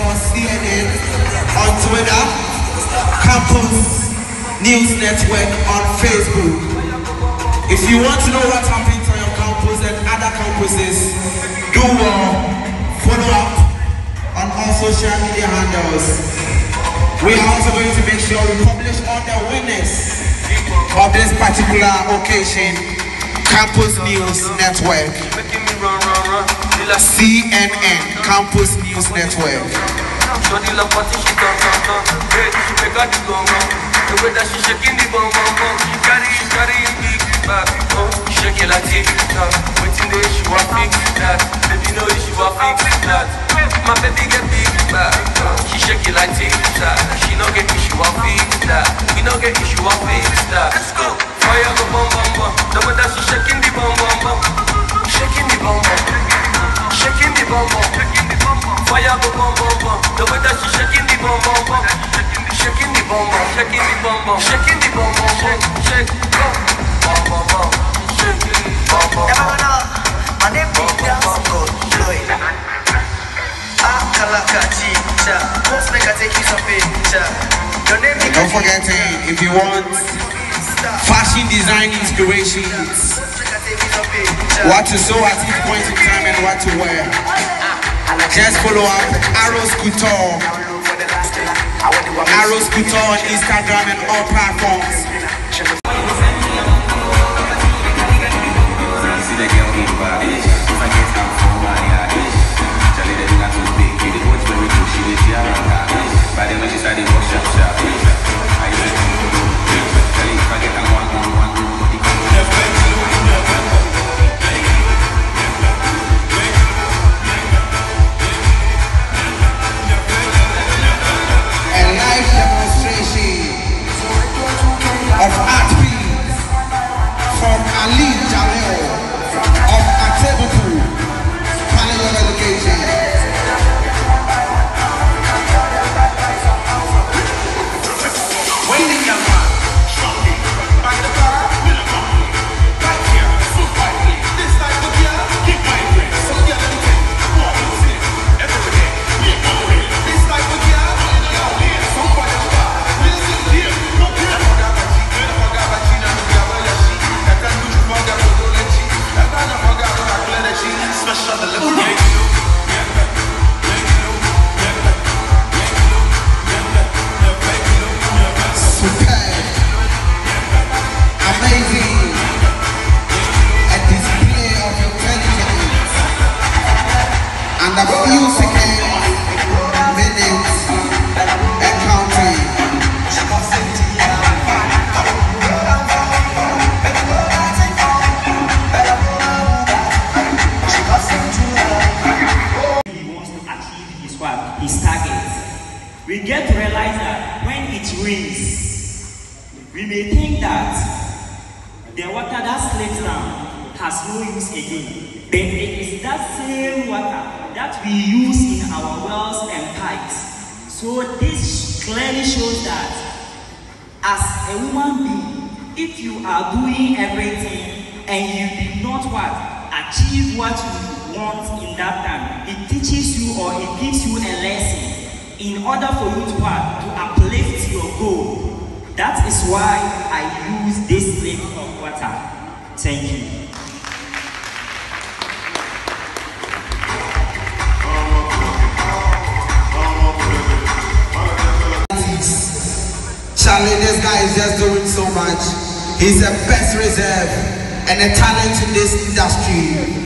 underscore CNN on Twitter, Campus News Network on Facebook. If you want to know what's happening on your campus and other campuses, do uh, follow up on all social media handles. We are also going to make sure we publish all the winners of this particular occasion. Campus News Network. CNN, Campus News Network. Bum. The way that she shaking the. Shaking the. Shaking the. Shaking the you Don't forget if you want fashion design inspirations, what to sew at each point in time and what to wear, just follow up Arrows Couture, Arrows Couture on Instagram and all platforms. See the girl in and a few and he wants to achieve his what? His targets. We get to realize that when it rains, we may think that the water that slips down has no use again. But it is that same water that we use in our wells and pipes. So this clearly shows that as a human being, if you are doing everything and you did not what achieve what you want in that time, it teaches you or it gives you a lesson in order for you to what to uplift your goal. That is why I use this lake of water. Thank you. Charlie, this guy is just doing so much. He's the best reserve and a talent in this industry.